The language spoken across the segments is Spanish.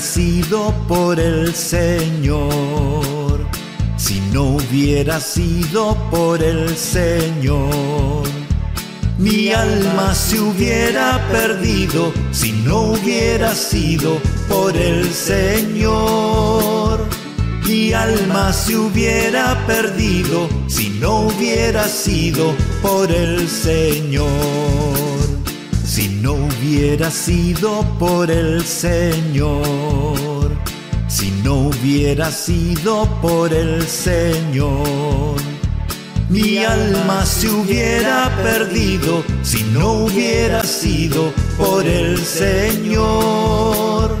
sido por el Señor, si no hubiera sido por el Señor, mi alma se hubiera perdido. Si no hubiera sido por el Señor. Mi alma se hubiera perdido. Si no hubiera sido por el Señor si no hubiera sido por el Señor, si no hubiera sido por el Señor. Mi alma se hubiera perdido si no hubiera sido por el Señor.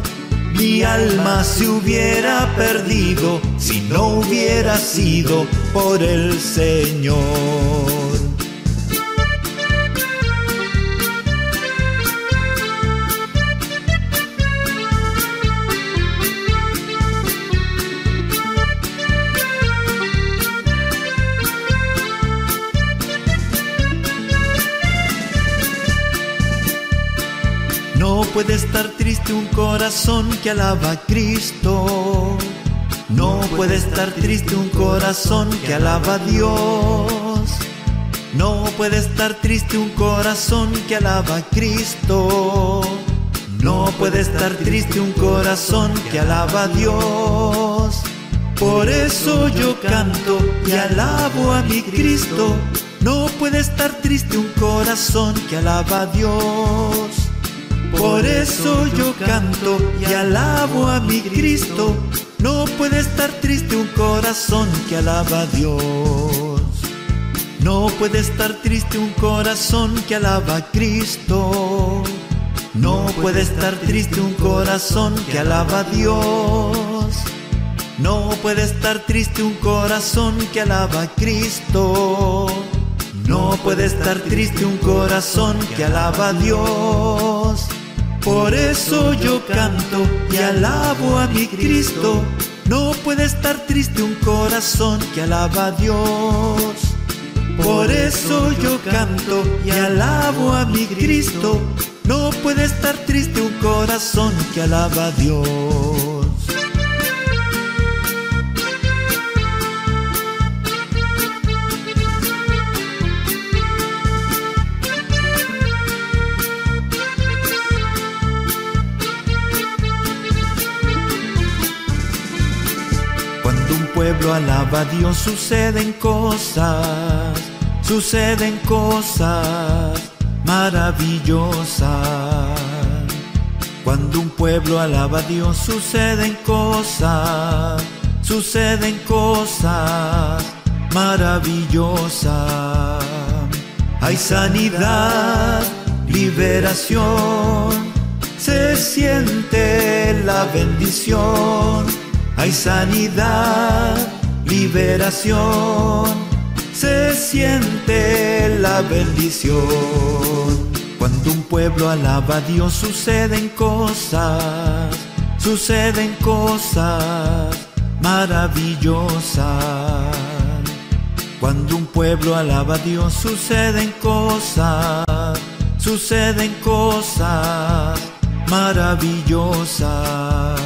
Mi alma se hubiera perdido si no hubiera sido por el Señor. Puede estar triste un corazón que alaba a Cristo. No puede estar triste un corazón que alaba a Dios. No puede estar triste un corazón que alaba a Cristo. No puede estar triste un corazón que alaba a Dios. Por eso yo canto y alabo a mi Cristo. No puede estar triste un corazón que alaba a Dios. Por eso yo canto y alabo a mi Cristo. No puede estar triste un corazón que alaba a Dios. No puede estar triste un corazón que alaba a Cristo. No puede estar triste un corazón que alaba a Dios. No puede estar triste un corazón que alaba a Cristo. No puede estar triste un corazón que alaba a Dios. Por eso yo canto y alabo a mi Cristo. No puede estar triste un corazón que alaba a Dios. Por eso yo canto y alabo a mi Cristo. No puede estar triste un corazón que alaba a Dios. Pueblo alaba a Dios, suceden cosas, suceden cosas maravillosas. Cuando un pueblo alaba a Dios, suceden cosas, suceden cosas maravillosas. Hay sanidad, liberación, se siente la bendición hay sanidad, liberación, se siente la bendición. Cuando un pueblo alaba a Dios suceden cosas, suceden cosas maravillosas. Cuando un pueblo alaba a Dios suceden cosas, suceden cosas maravillosas.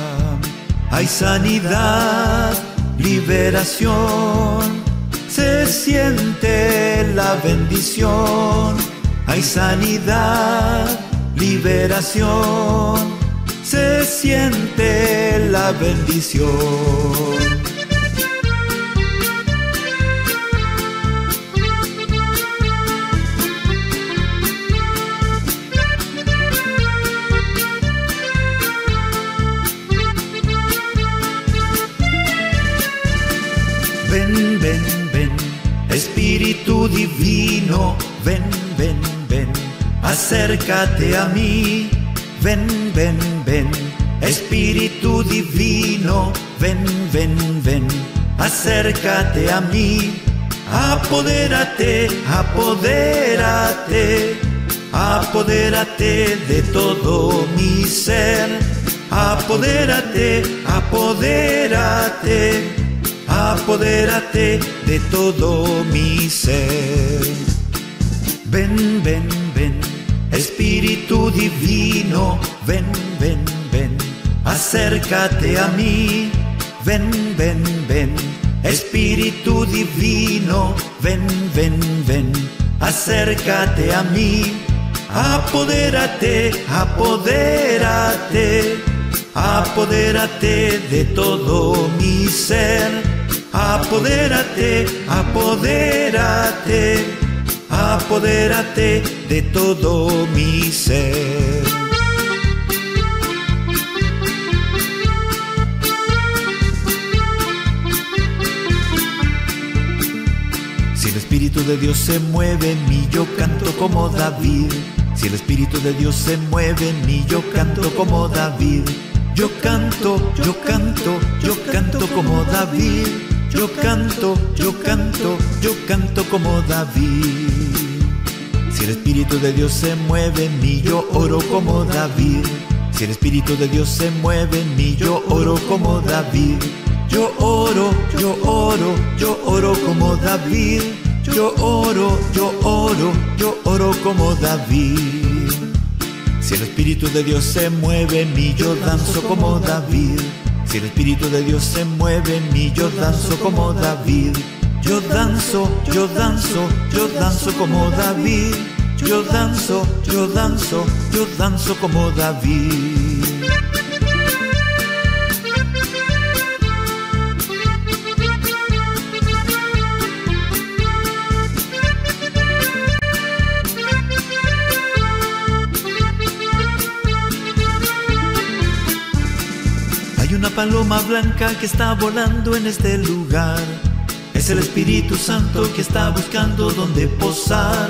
Hay sanidad, liberación, se siente la bendición. Hay sanidad, liberación, se siente la bendición. Divino, ven, ven, ven, acércate a mí, ven, ven, ven, Espíritu divino, ven, ven, ven, acércate a mí, apodérate, apodérate, apodérate de todo mi ser, apodérate, apodérate apodérate de todo mi ser. Ven, ven, ven, Espíritu divino, ven, ven, ven, acércate a mí, ven, ven, ven, Espíritu Divino, ven, ven, ven, acércate a mí, apodérate, apodérate, apodérate de todo mi ser, apodérate, apodérate, apodérate de todo mi ser. Espíritu de Dios se mueve en mí, yo canto como David. Si el Espíritu de Dios se mueve en mí, yo canto como David. Yo canto, yo canto, yo canto como David. Yo canto, yo canto, yo canto como David. Si el Espíritu de Dios se mueve en mí, yo oro como David. Si el Espíritu de Dios se mueve en mí, yo oro como David. Yo oro, yo oro, yo oro como David. Yo oro, yo oro, yo oro como David. Si el Espíritu de Dios se mueve en mí, yo danzo como David. Si el Espíritu de Dios se mueve en mí, yo danzo como David. Yo danzo, yo danzo, yo danzo como David. Yo danzo, yo danzo, yo danzo como David. Paloma blanca que está volando en este lugar. Es el Espíritu Santo que está buscando donde posar.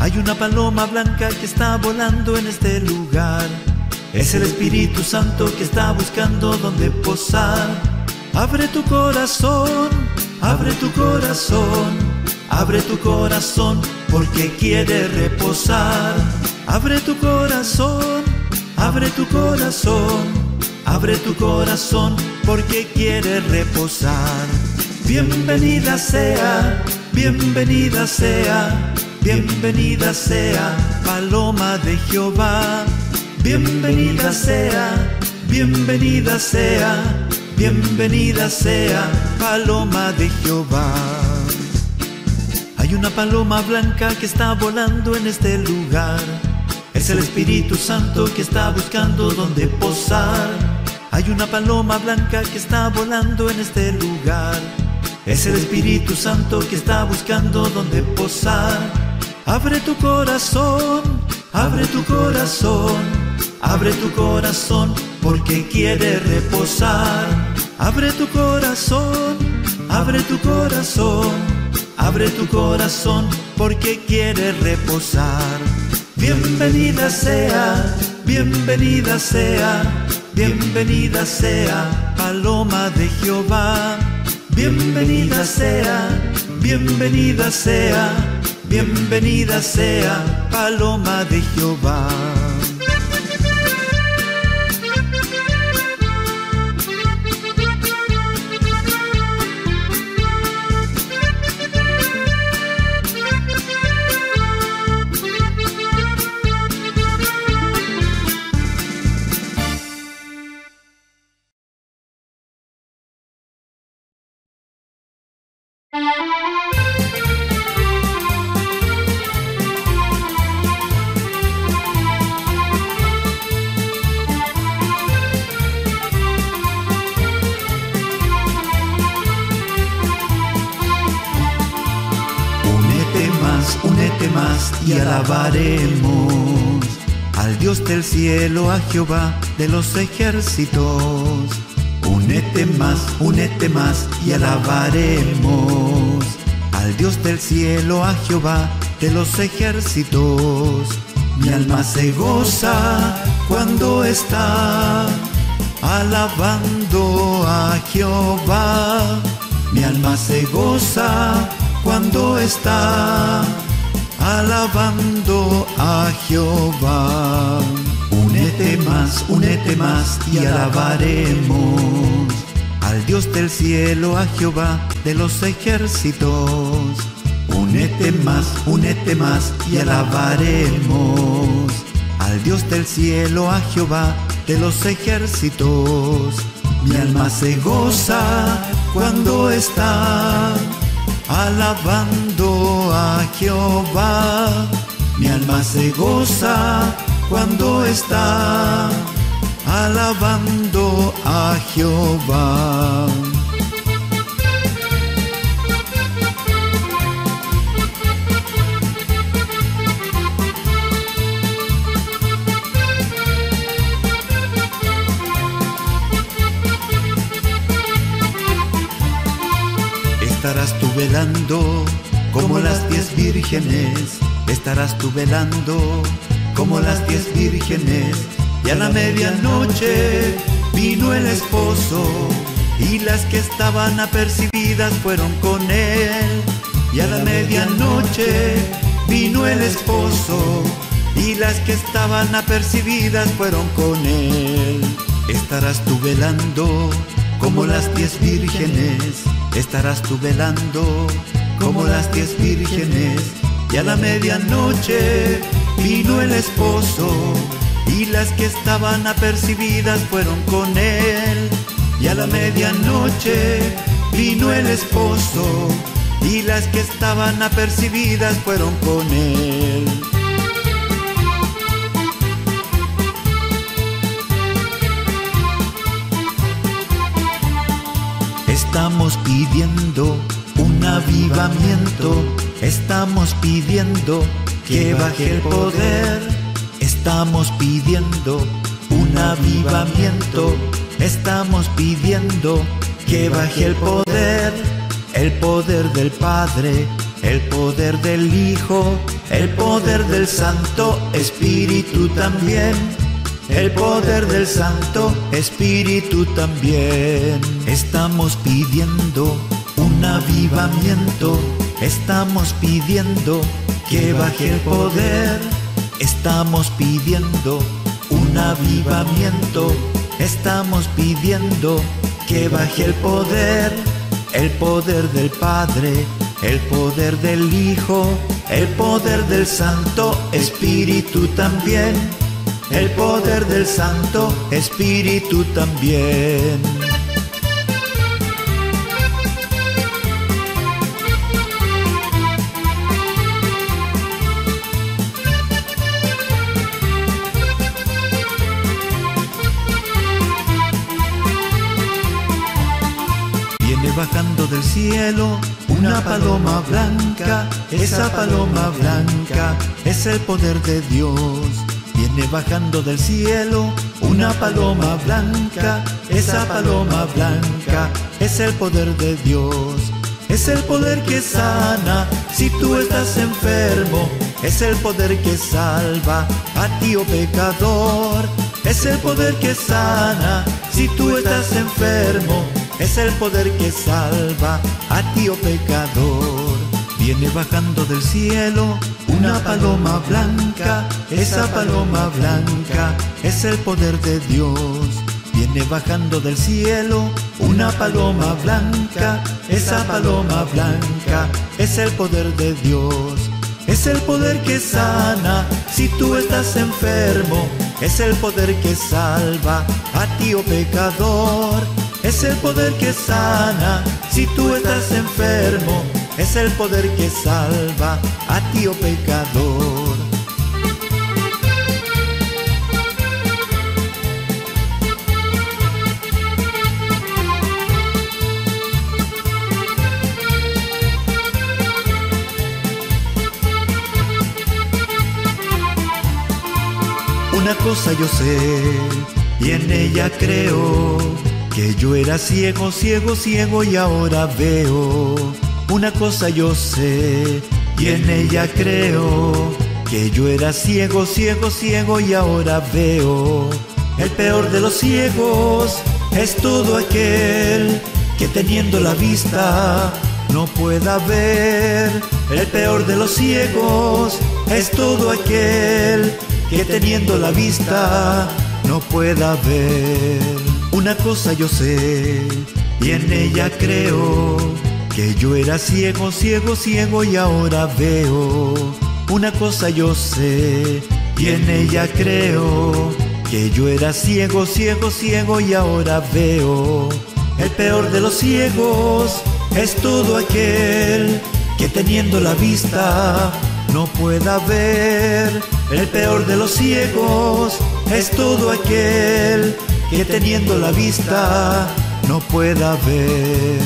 Hay una paloma blanca que está volando en este lugar. Es el Espíritu Santo que está buscando donde posar. Abre tu corazón, abre tu corazón, abre tu corazón porque quiere reposar. Abre tu corazón, abre tu corazón Abre tu corazón porque quiere reposar. Bienvenida sea, bienvenida sea, bienvenida sea, paloma de Jehová. Bienvenida sea, bienvenida sea, bienvenida sea, paloma de Jehová. Hay una paloma blanca que está volando en este lugar. Es el Espíritu Santo que está buscando donde posar. Hay una paloma blanca que está volando en este lugar. Es el Espíritu Santo que está buscando donde posar. Abre tu corazón, abre tu corazón, abre tu corazón porque quiere reposar. Abre tu corazón, abre tu corazón, abre tu corazón porque quiere reposar. Bienvenida sea, bienvenida sea Bienvenida sea, paloma de Jehová. Bienvenida sea, bienvenida sea, bienvenida sea, paloma de Jehová. Y alabaremos al Dios del cielo, a Jehová de los ejércitos. Únete más, únete más y alabaremos al Dios del cielo, a Jehová de los ejércitos. Mi alma se goza cuando está alabando a Jehová. Mi alma se goza cuando está alabando a Jehová. Únete más, únete más y alabaremos al Dios del cielo, a Jehová de los ejércitos. Únete más, únete más y alabaremos al Dios del cielo, a Jehová de los ejércitos. Mi alma se goza cuando está alabando a Jehová. Mi alma se goza cuando está alabando a Jehová. Estarás tú velando como las diez vírgenes, estarás tú velando. Como las diez vírgenes, y a la medianoche vino el esposo, y las que estaban apercibidas fueron con él, y a la medianoche vino el esposo, y las que estaban apercibidas fueron con él. Estarás tú velando como las diez vírgenes, estarás tú velando como las diez vírgenes, y a la medianoche vino el esposo, y las que estaban apercibidas fueron con él, y a la medianoche vino el esposo, y las que estaban apercibidas fueron con él. Estamos pidiendo avivamiento, estamos pidiendo que baje el poder, estamos pidiendo un avivamiento, estamos pidiendo que baje el poder, el poder del Padre, el poder del Hijo, el poder del Santo Espíritu también. El poder del Santo Espíritu también. Estamos pidiendo avivamiento, estamos pidiendo que baje el poder, estamos pidiendo un avivamiento, estamos pidiendo que baje el poder, el poder del Padre, el poder del Hijo, el poder del Santo Espíritu también. El poder del Santo Espíritu también. Bajando del cielo una paloma blanca, esa paloma blanca es el poder de Dios. Viene bajando del cielo una paloma blanca, esa paloma blanca es el poder de Dios. Es el poder que sana si tú estás enfermo, es el poder que salva a ti, oh pecador. Es el poder que sana si tú estás enfermo, es el poder que salva a ti, oh pecador. Viene bajando del cielo una paloma blanca, esa paloma blanca es el poder de Dios. Viene bajando del cielo una paloma blanca, esa paloma blanca es el poder de Dios. Es el poder que sana si tú estás enfermo, es el poder que salva a ti, oh pecador. Es el poder que sana si tú estás enfermo, es el poder que salva a ti, oh pecador. Una cosa yo sé y en ella creo que yo era ciego, ciego, ciego y ahora veo. Una cosa yo sé y en ella creo que yo era ciego, ciego, ciego y ahora veo. El peor de los ciegos es todo aquel que teniendo la vista no pueda ver. El peor de los ciegos es todo aquel que teniendo la vista no pueda ver. Una cosa yo sé y en ella creo que yo era ciego, ciego, ciego y ahora veo. Una cosa yo sé y en ella creo que yo era ciego, ciego, ciego y ahora veo. El peor de los ciegos es todo aquel que teniendo la vista no pueda ver. El peor de los ciegos es todo aquel que teniendo la vista no pueda ver.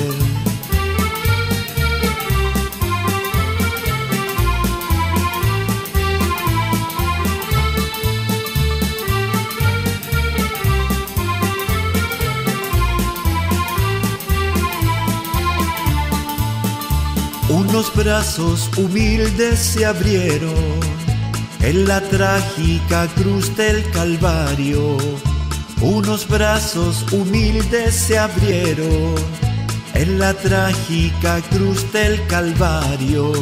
Unos brazos humildes se abrieron en la trágica cruz del Calvario. Unos brazos humildes se abrieron en la trágica cruz del Calvario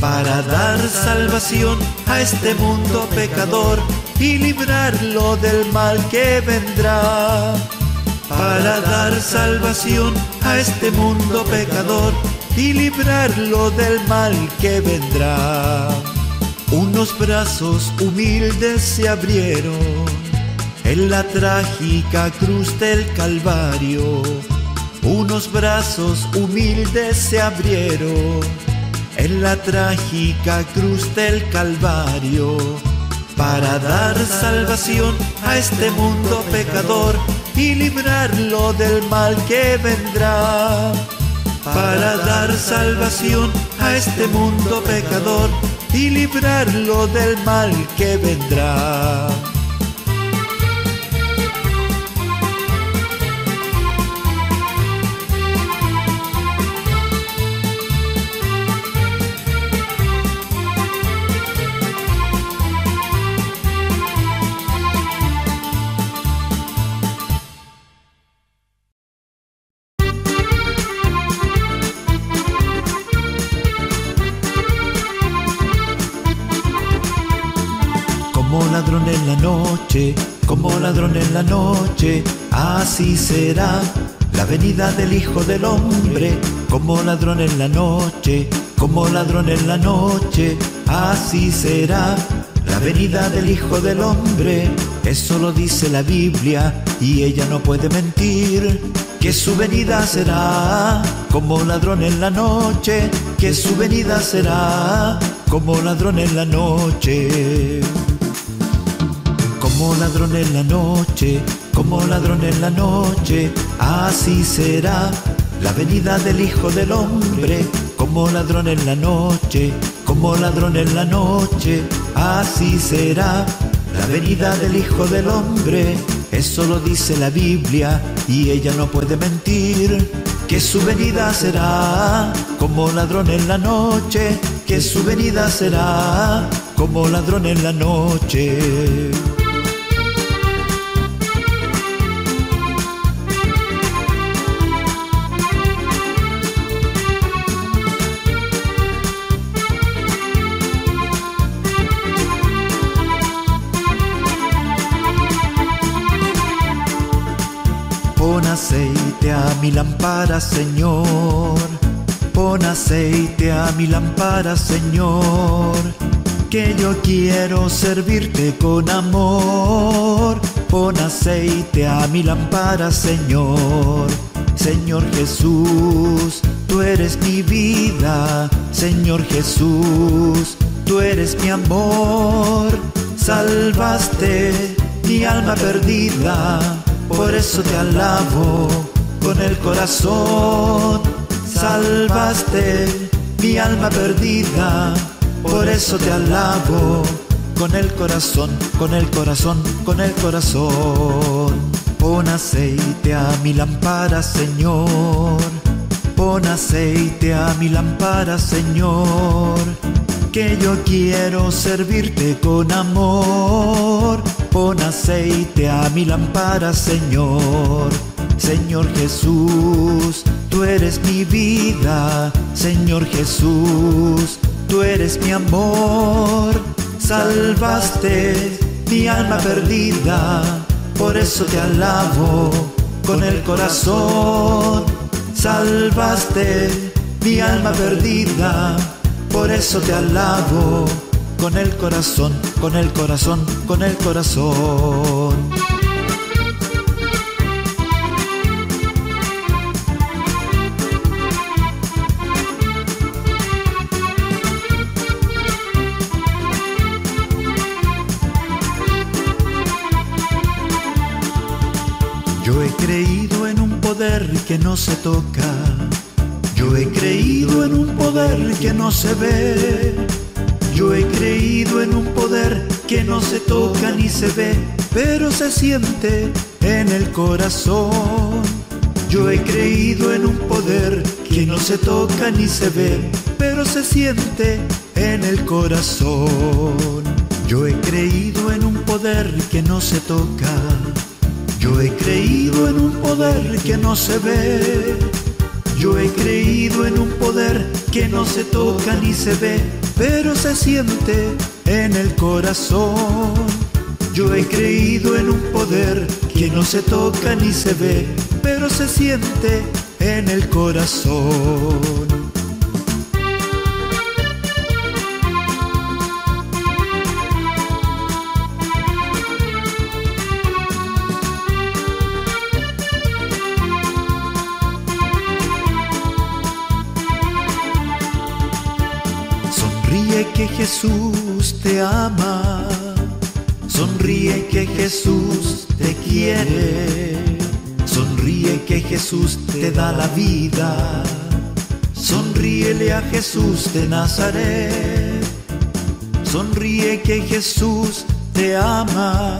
para dar salvación a este mundo pecador y librarlo del mal que vendrá. Para dar salvación a este mundo pecador y librarlo del mal que vendrá. Unos brazos humildes se abrieron en la trágica cruz del Calvario. Unos brazos humildes se abrieron en la trágica cruz del Calvario para dar salvación a este mundo pecador y librarlo del mal que vendrá para dar salvación a este mundo pecador y librarlo del mal que vendrá. Ladrón en la noche, como ladrón en la noche, así será la venida del Hijo del Hombre, como ladrón en la noche, como ladrón en la noche, así será la venida del Hijo del Hombre. Eso lo dice la Biblia y ella no puede mentir. Que su venida será como ladrón en la noche, que su venida será como ladrón en la noche como ladrón en la noche, como ladrón en la noche, así será la venida del Hijo del Hombre, como ladrón en la noche, como ladrón en la noche, así será la venida del Hijo del Hombre. Eso lo dice la Biblia y ella no puede mentir. Que su venida será como ladrón en la noche, que su venida será como ladrón en la noche. Mi lámpara, Señor. Pon aceite a mi lámpara, Señor. Que yo quiero servirte con amor. Pon aceite a mi lámpara, Señor. Señor Jesús, tú eres mi vida. Señor Jesús, tú eres mi amor. Salvaste mi alma perdida por eso te alabo con el corazón. Salvaste mi alma perdida, por eso te alabo con el corazón, con el corazón, con el corazón. Pon aceite a mi lámpara, Señor. Pon aceite a mi lámpara, Señor. Que yo quiero servirte con amor Pon aceite a mi lámpara, Señor. Señor Jesús, tú eres mi vida. Señor Jesús, tú eres mi amor. Salvaste mi alma perdida, por eso te alabo con el corazón. Salvaste mi alma perdida, por eso te alabo con el corazón, con el corazón, con el corazón. Que no se toca. Yo he creído en un poder que no se ve. Yo he creído en un poder que no se toca ni se ve, pero se siente en el corazón. Yo he creído en un poder que no se toca ni se ve, pero se siente en el corazón. Yo he creído en un poder que no se toca. Yo he creído en un poder que no se ve. Yo he creído en un poder que no se toca ni se ve, pero se siente en el corazón. Yo he creído en un poder que no se toca ni se ve, pero se siente en el corazón. Jesús te ama. Sonríe que Jesús te quiere. Sonríe que Jesús te da la vida. Sonríele a Jesús de Nazaret. Sonríe que Jesús te ama.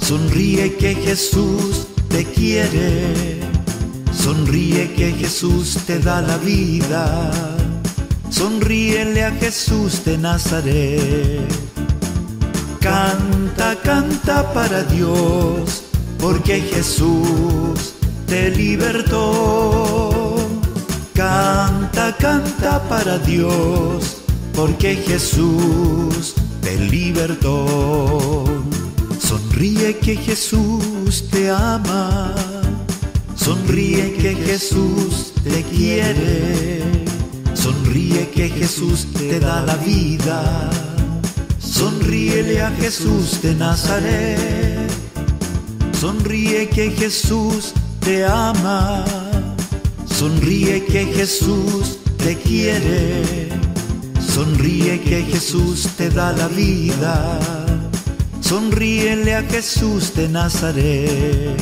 Sonríe que Jesús te quiere. Sonríe que Jesús te da la vida. Sonríele a Jesús de Nazaret. Canta, canta para Dios, porque Jesús te libertó. Canta, canta para Dios, porque Jesús te libertó. Sonríe que Jesús te ama. Sonríe que Jesús te quiere. Sonríe que Jesús te da la vida. Sonríele a Jesús de Nazaret. Sonríe que Jesús te ama. Sonríe que Jesús te quiere. Sonríe que Jesús te da la vida. Sonríele a Jesús de Nazaret.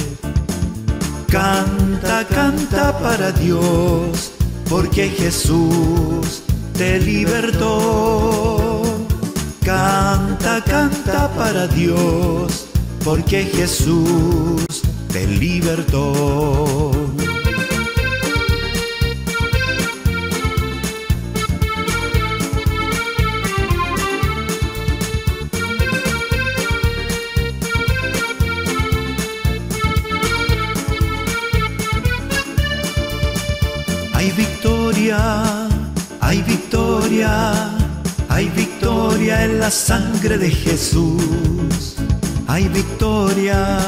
Canta, canta para Dios, porque Jesús te libertó. Canta, canta para Dios, porque Jesús te libertó. La sangre de Jesús. Hay victoria,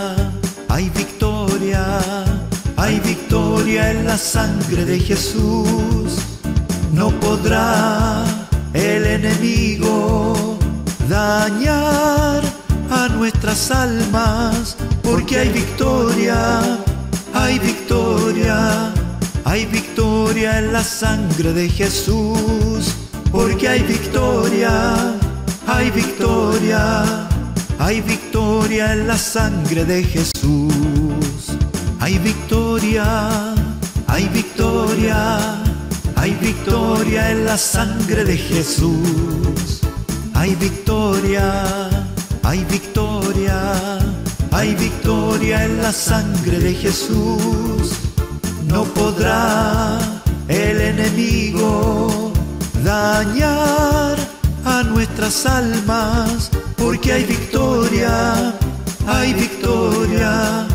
hay victoria, hay victoria en la sangre de Jesús. No podrá el enemigo dañar a nuestras almas, porque hay victoria, hay victoria, hay victoria en la sangre de Jesús, porque hay victoria, hay victoria, hay victoria en la sangre de Jesús. Hay victoria, hay victoria, hay victoria en la sangre de Jesús. Hay victoria, hay victoria, hay victoria en la sangre de Jesús. No podrá el enemigo dañar nuestras almas, porque hay victoria, hay victoria,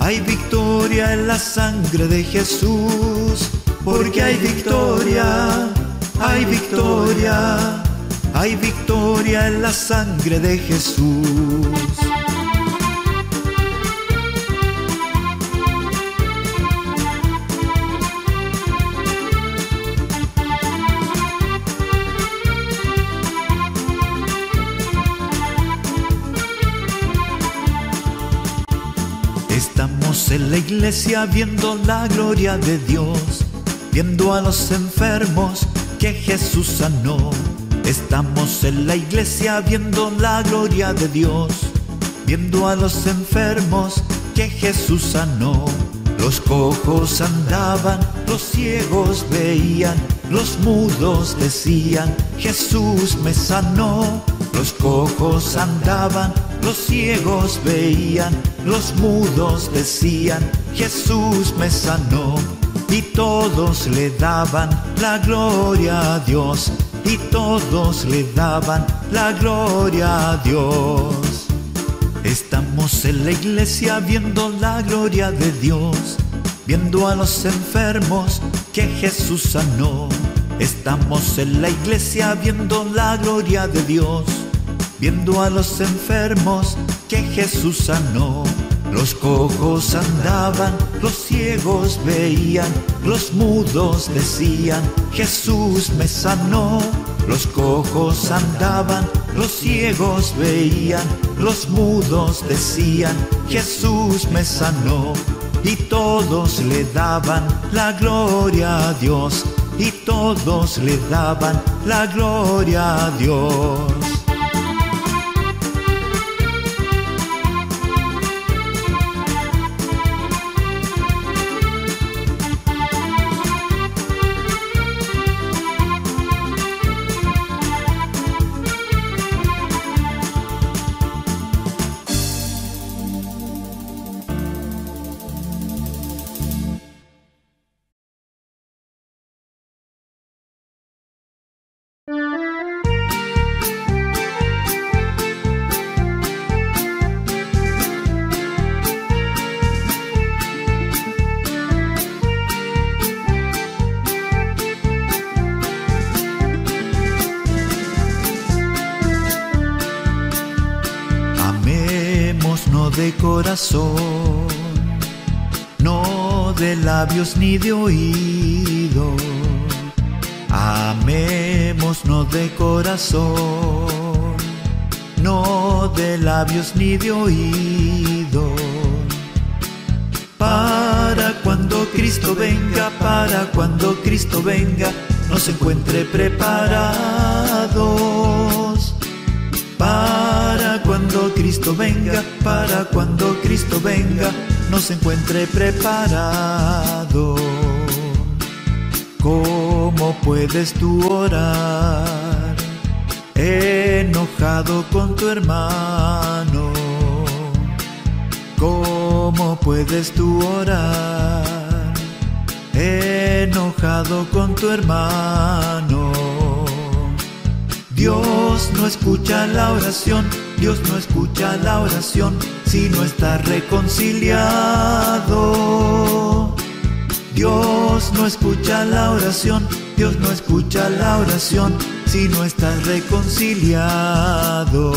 hay victoria en la sangre de Jesús, porque hay victoria, hay victoria, hay victoria en la sangre de Jesús. Iglesia viendo la gloria de Dios, viendo a los enfermos que Jesús sanó. Estamos en la iglesia viendo la gloria de Dios, viendo a los enfermos que Jesús sanó. Los cojos andaban, los ciegos veían, los mudos decían, Jesús me sanó. Los cojos andaban, los ciegos veían, los mudos decían, Jesús me sanó. Y todos le daban la gloria a Dios, y todos le daban la gloria a Dios. Estamos en la iglesia viendo la gloria de Dios, viendo a los enfermos que Jesús sanó. Estamos en la iglesia viendo la gloria de Dios, viendo a los enfermos que Jesús sanó. Los cojos andaban, los ciegos veían, los mudos decían, Jesús me sanó. Los cojos andaban, los ciegos veían, los mudos decían, Jesús me sanó. Y todos le daban la gloria a Dios, y todos le daban la gloria a Dios. No de labios ni de oído. Amemos no de corazón, no de labios ni de oído. Para cuando Cristo venga, para cuando Cristo venga, nos encuentre preparados. Cristo venga, para cuando Cristo venga, nos encuentre preparado. ¿Cómo puedes tú orar enojado con tu hermano? ¿Cómo puedes tú orar enojado con tu hermano? Dios no escucha la oración, Dios no escucha la oración si no está reconciliado. Dios no escucha la oración, Dios no escucha la oración si no está reconciliado.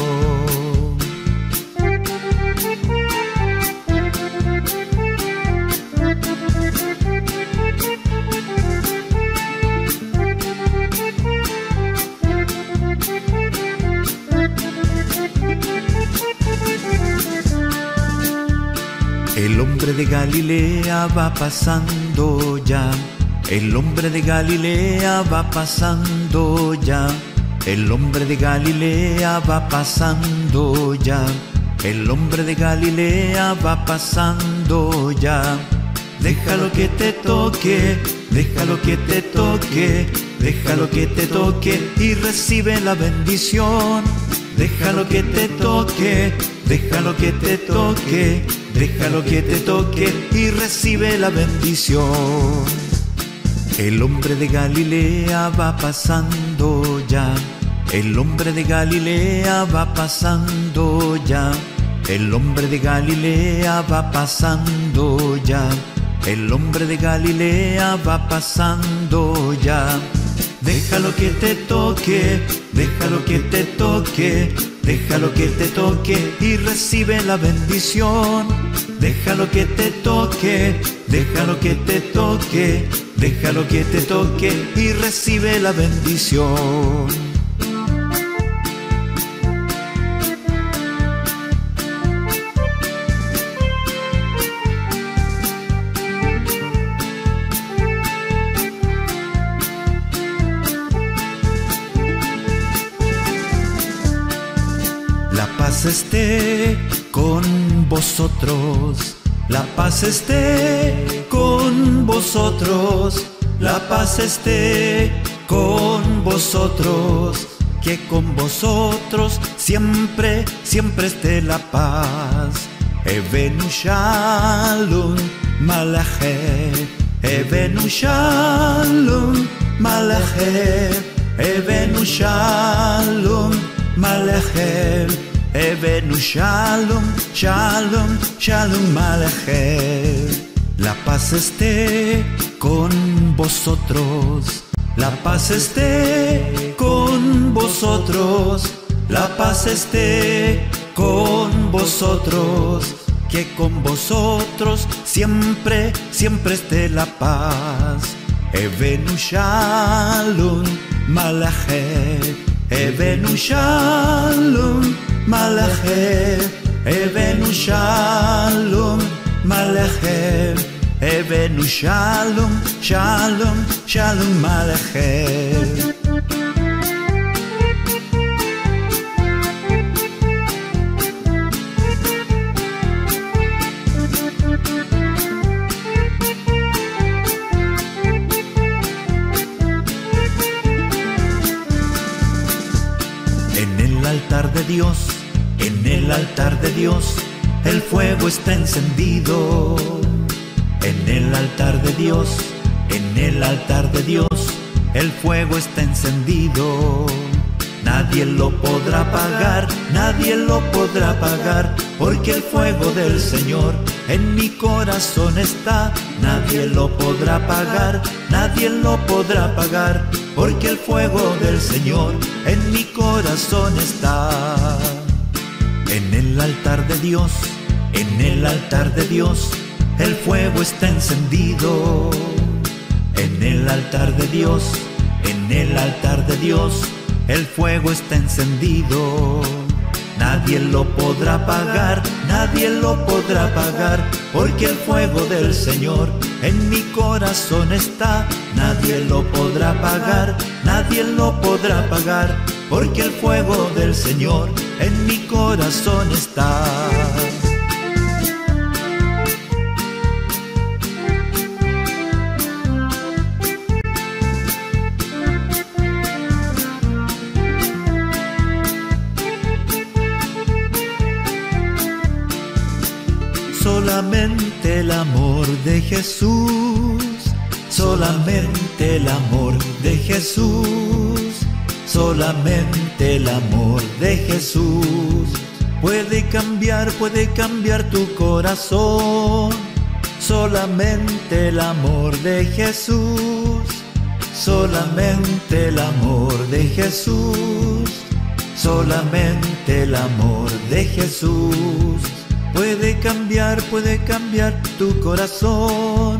Hombre de Galilea va pasando ya. El hombre de Galilea va pasando ya. El hombre de Galilea va pasando ya. El hombre de Galilea va pasando ya. Déjalo que te toque, déjalo que te toque, déjalo que te toque y recibe la bendición. Déjalo que te toque, déjalo que te toque, déjalo que te toque y recibe la bendición. El hombre de Galilea va pasando ya. El hombre de Galilea va pasando ya. El hombre de Galilea va pasando ya. El hombre de Galilea va pasando ya. Déjalo que te toque, déjalo que te toque, déjalo que te toque y recibe la bendición. Déjalo que te toque, déjalo que te toque, déjalo que te toque y recibe la bendición. Esté con vosotros. La paz esté con vosotros. La paz esté con vosotros. Que con vosotros siempre, siempre esté la paz. Evenu shalom malache. Evenu shalom malache. Evenu shalom malache. Evenu shalom, shalom, shalom malache. La paz esté con vosotros. La paz esté con vosotros. La paz esté con vosotros. Que con vosotros siempre, siempre esté la paz. Evenu shalom malache. Evenu shalom malache. Evenu shalom malache. Evenu shalom, shalom, shalom malache. En el altar de Dios, el altar de Dios, el fuego está encendido. En el altar de Dios, en el altar de Dios, el fuego está encendido. Nadie lo podrá apagar, nadie lo podrá apagar, porque el fuego del Señor en mi corazón está. Nadie lo podrá apagar, nadie lo podrá apagar, porque el fuego del Señor en mi corazón está. En el altar de Dios, en el altar de Dios, el fuego está encendido. En el altar de Dios, en el altar de Dios, el fuego está encendido. Nadie lo podrá apagar, nadie lo podrá apagar, porque el fuego del Señor en mi corazón está. Nadie lo podrá apagar, nadie lo podrá apagar, porque el fuego del Señor en mi corazón está. Solamente el amor de Jesús, solamente el amor de Jesús, solamente el amor de Jesús puede cambiar, puede cambiar tu corazón. Solamente el amor de Jesús, solamente el amor de Jesús, solamente el amor de Jesús puede cambiar, puede cambiar tu corazón.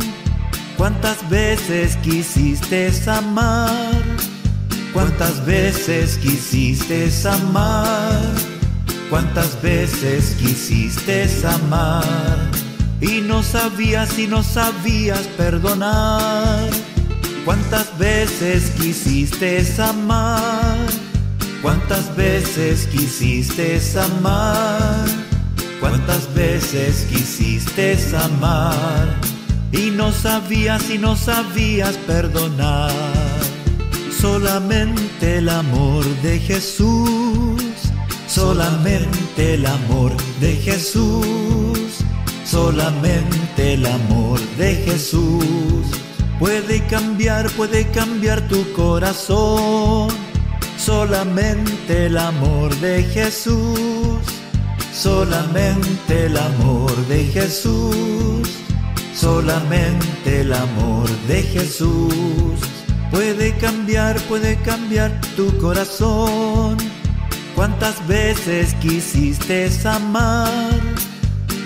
¿Cuántas veces quisiste amar? ¿Cuántas veces quisiste amar? ¿Cuántas veces quisiste amar? Y no sabías y no sabías perdonar. ¿Cuántas veces quisiste amar? ¿Cuántas veces quisiste amar? ¿Cuántas veces quisiste amar y no sabías y no sabías perdonar? Solamente el amor de Jesús, solamente el amor de Jesús, solamente el amor de Jesús puede cambiar, puede cambiar tu corazón. Solamente el amor de Jesús Solamente el amor de Jesús, solamente el amor de Jesús puede cambiar, puede cambiar tu corazón. ¿Cuántas veces quisiste amar?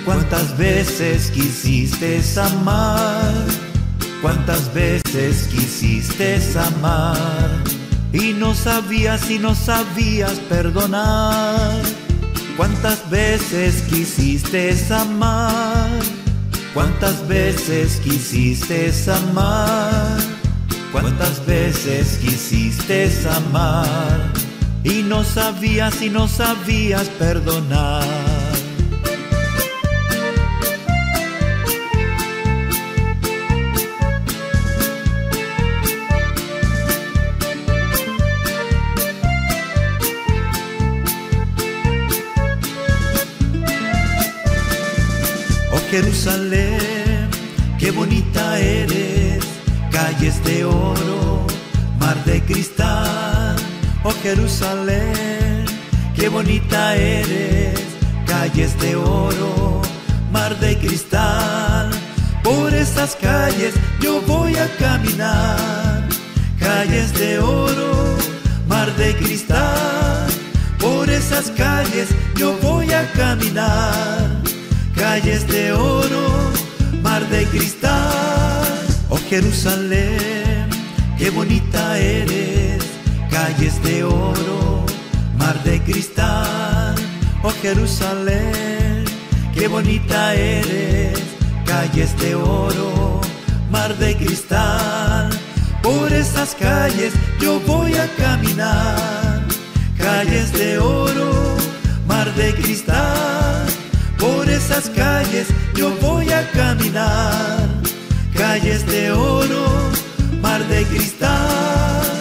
¿Cuántas veces quisiste amar? ¿Cuántas veces quisiste amar? Y no sabías y no sabías perdonar. ¿Cuántas veces quisiste amar? ¿Cuántas veces quisiste amar? ¿Cuántas veces quisiste amar? y no sabías y no sabías perdonar. Oh Jerusalén, qué bonita eres, calles de oro, mar de cristal. Oh Jerusalén, qué bonita eres, calles de oro, mar de cristal. Por esas calles yo voy a caminar, calles de oro, mar de cristal. Por esas calles yo voy a caminar, calles de oro, mar de cristal. Jerusalén, qué bonita eres, calles de oro, mar de cristal. Oh Jerusalén, qué bonita eres, calles de oro, mar de cristal. Por esas calles yo voy a caminar, calles de oro, mar de cristal. Por esas calles yo voy a caminar, calles de oro, mar de cristal.